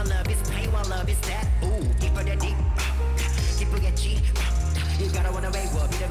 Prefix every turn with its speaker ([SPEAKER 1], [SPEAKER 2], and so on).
[SPEAKER 1] wanna love is pain while love is that. Ooh, deeper than deep. Keep uh, get G. Uh, you gotta run away. wait, be the